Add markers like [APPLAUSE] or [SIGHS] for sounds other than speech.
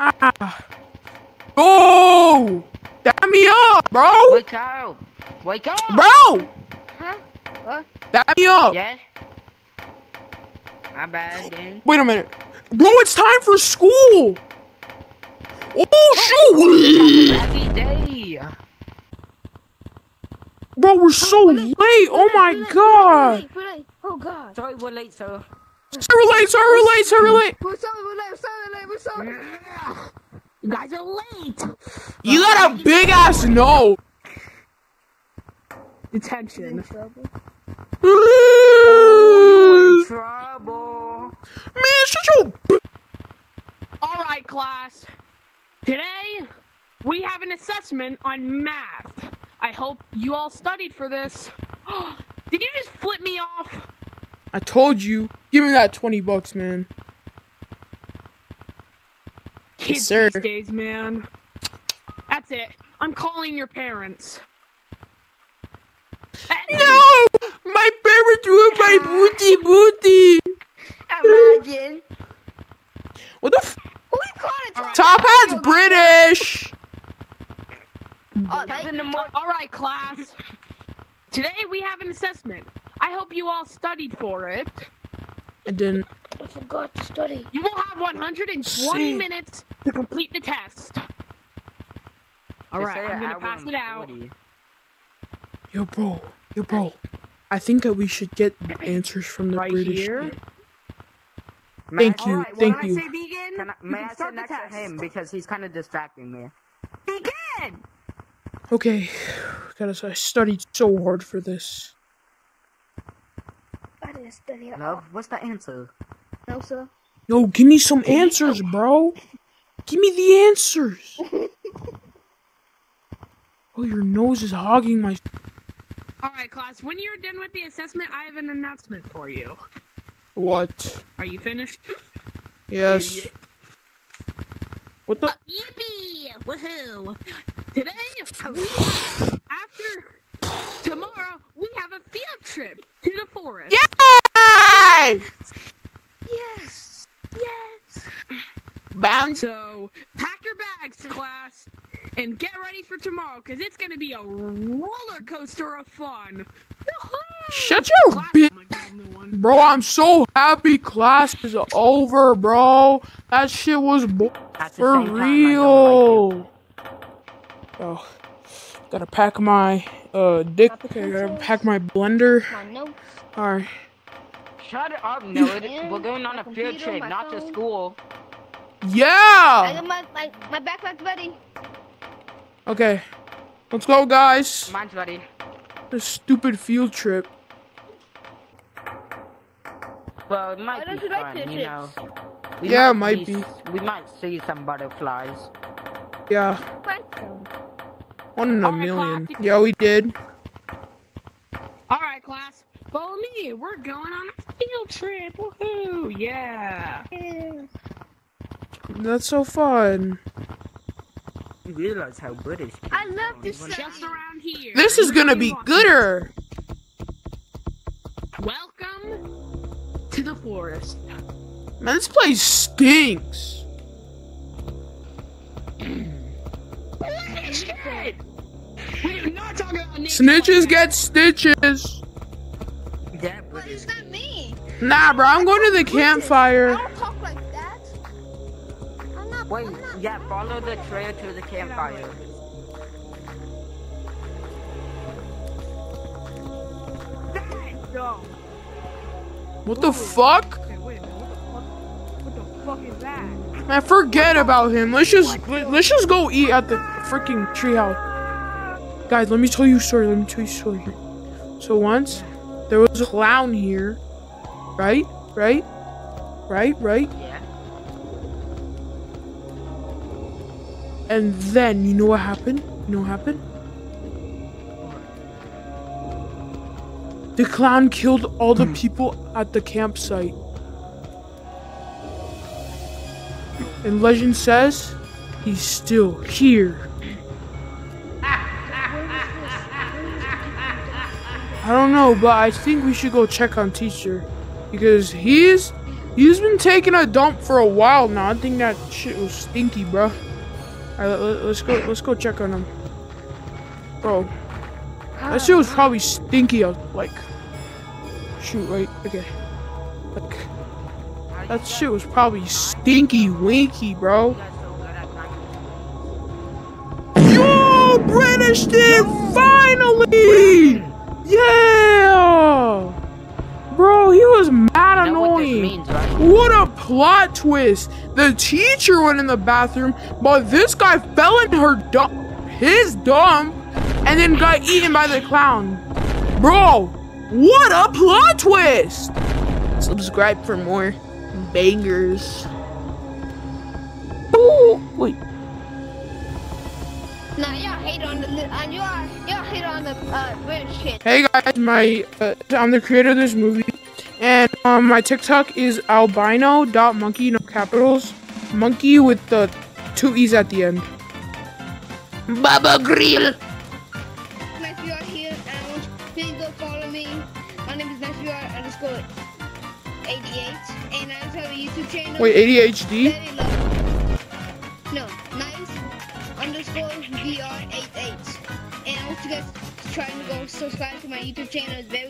Ah. Oh! Dab me up, bro! Wake up! Wake up! Bro! Huh? What? Dab me up! Yes? My bad, then. Wait a minute. Bro, it's time for school! Oh, shoot! Every day! Bro, we're so late! Oh my god! We're late, we're late. Oh god. Sorry, we're late, sir. Sorry, we're late, sorry, we're late, sorry, late! We're sorry, we're late, we're sorry, late, sorry. You guys are late! You got a big ass nose! Detention. trouble. Man, Trouble. shut your Alright, class. Today, we have an assessment on math. I hope you all studied for this. [GASPS] Did you just flip me off? I told you. Give me that 20 bucks, man. Kids sir. these days, man. That's it. I'm calling your parents. No! My parents ruined my booty booty! Imagine. What the f- calling? Top Top Hat's British! Oh, That's they, in the morning. Alright, class. Today, we have an assessment. I hope you all studied for it. I didn't. I forgot to study. You will have 120 See. minutes to complete the test. Alright, I'm gonna pass it out. 40. Yo, bro. Yo, bro. I think that we should get answers from the Right British. here. May Thank I- you, Alright, thank when you. I say begin, can I, may I sit next to him because he's kind of distracting me. Begin! Okay. [SIGHS] Gotta I studied so hard for this. I didn't study at No, what's the answer? No, sir. Yo, give me some answers, bro. Give me the answers. [LAUGHS] Oh, your nose is hogging my. Alright, class, when you're done with the assessment, I have an announcement for you. What? Are you finished? Yes. What the? Uh, Yippee! Woohoo! Today, we, after tomorrow, we have a field trip to the forest. Yay! Yes. Yes. Bounce. So, pack your bags, class, and get ready for tomorrow, because it's going to be a roller coaster of fun. Shut your Class- bi- my God, new one. Bro, I'm so happy class is over, bro. That shit was bo- for same time, like real. Oh, gotta pack my uh dick. Okay, gotta pack my blender. My notes. Alright. Shut up, [LAUGHS] Noah. We're going on a field trip, not to phone. School. I Yeah! got my, my, my backpack ready. Okay. Let's go, guys. Mine's ready. This stupid field trip. Well, it might Why be you fun, you know. We Yeah, might see- be. We might see some butterflies. Yeah. Thank you. One in a Alright, million. class. Yeah, we did. Alright, class, follow me. We're going on a field trip. Woohoo! Yeah. Yeah. That's so fun. You realize how British. I love this Wanna- Just around here. This is gonna be Walking. gooder. Welcome to the forest. Man, this place stinks. Shit! We're not talking about niggas Snitches get stitches. Yeah, What British. is that mean? Nah, bro, I'm going to the I campfire. Wait, yeah, follow the trail to the campfire. What the fuck? Man, forget about him. Let's just let- let's just go eat at the freaking treehouse. Guys, let me tell you a story. Let me tell you a story. So once there was a clown here, right? Right? Right? Right? And then you know what happened? You know what happened? The clown killed all the hmm. people at the campsite. And legend says he's still here. I don't know, but I think we should go check on teacher because he's He's been taking a dump for a while now. I think that shit was stinky, bro. All right, let, let, let's go. Let's go check on him, bro. That shit was probably stinky. Like, shoot, right? Okay. Like, that shit was probably stinky winky, bro. Yo, British did finally! Yeah! Plot twist! The teacher went in the bathroom, but this guy fell in her dump, his dump, and then got eaten by the clown. Bro, what a plot twist! Subscribe for more bangers. Ooh, wait. Nah, y'all hate on the and you are y'all hate on the uh kid. Hey guys, my uh, I'm the creator of this movie, um, my TikTok is albino.monkey, no capitals, monkey with the two e's at the end. Baba Grill. Nice you are here and please go follow me. My name is Nice you underscore 88 and I have a YouTube channel. Wait, ADHD. No, nice underscore VR88. And I want you guys trying to go subscribe to my YouTube channel. It's very